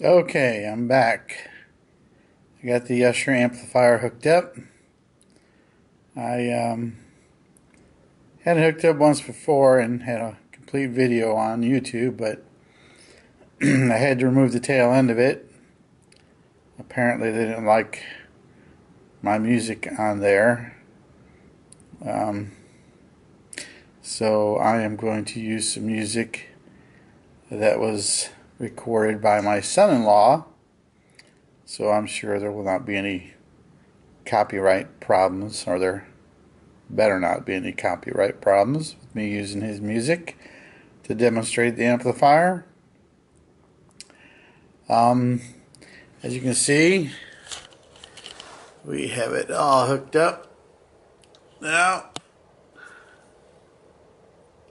Okay, I'm back. I got the Usher amplifier hooked up. I um, had it hooked up once before and had a complete video on YouTube, but I had to remove the tail end of it. Apparently, they didn't like my music on there. Um, so I am going to use some music that was recorded by my son-in-law. So I'm sure there will not be any copyright problems, or there better not be any copyright problems with me using his music to demonstrate the amplifier. Um, as you can see, we have it all hooked up now.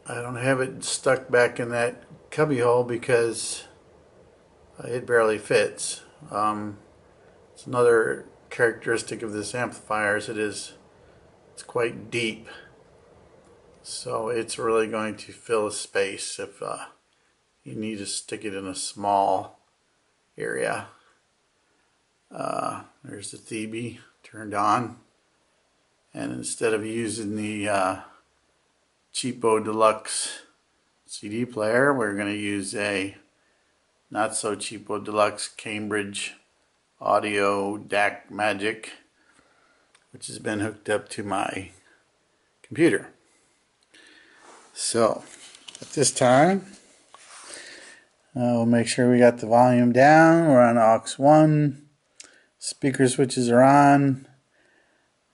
I don't have it stuck back in that cubby hole because it barely fits. Um, it's another characteristic of this amplifier is it is it's quite deep so it's really going to fill a space if uh, you need to stick it in a small area. Uh, there's the Thoebe turned on and instead of using the uh, cheapo deluxe CD player we're going to use a not so cheapo. Deluxe Cambridge audio DAC Magic which has been hooked up to my computer. So at this time uh, we'll make sure we got the volume down. We're on aux 1 speaker switches are on.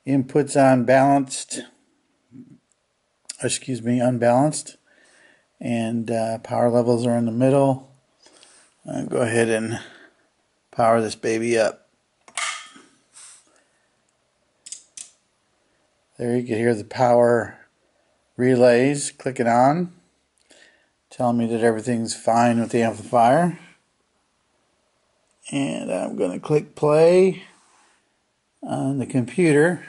Inputs on balanced excuse me unbalanced. And uh, power levels are in the middle I'll go ahead and power this baby up. There you can hear the power relays clicking on telling me that everything's fine with the amplifier. And I'm going to click play on the computer.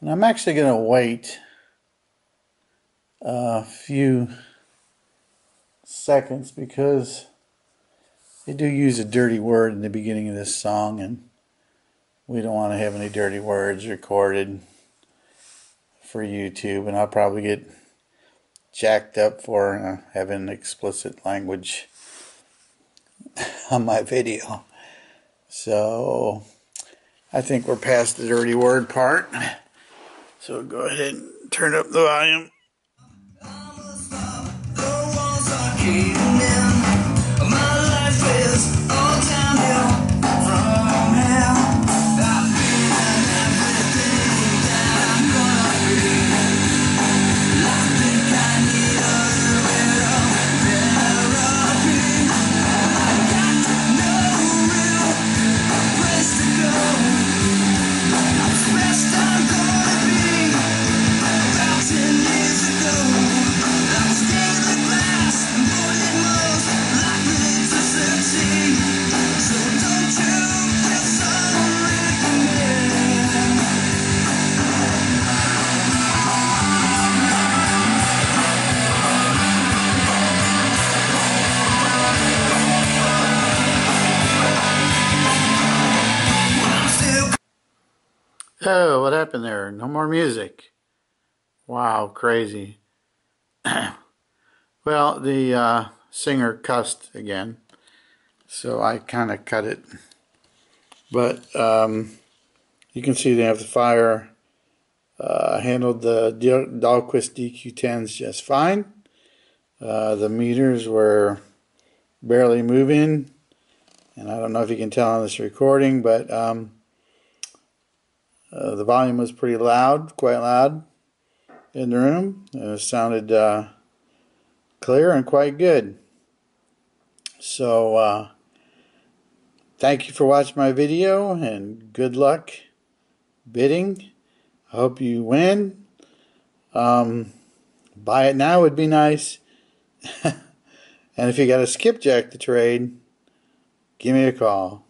And I'm actually going to wait a few seconds because they do use a dirty word in the beginning of this song and we don't want to have any dirty words recorded for YouTube and I'll probably get jacked up for uh, having explicit language on my video. So I think we're past the dirty word part. So go ahead and turn up the volume Oh, what happened there? No more music. Wow, crazy. well, the uh, singer cussed again, so I kind of cut it. But um, you can see they have the fire uh, handled the Dahlquist DQ10s just fine. Uh, the meters were barely moving, and I don't know if you can tell on this recording, but um, uh, the volume was pretty loud, quite loud in the room. It sounded uh, clear and quite good. So, uh, thank you for watching my video and good luck bidding. I hope you win. Um, buy it now would be nice. and if you got a skipjack to trade, give me a call.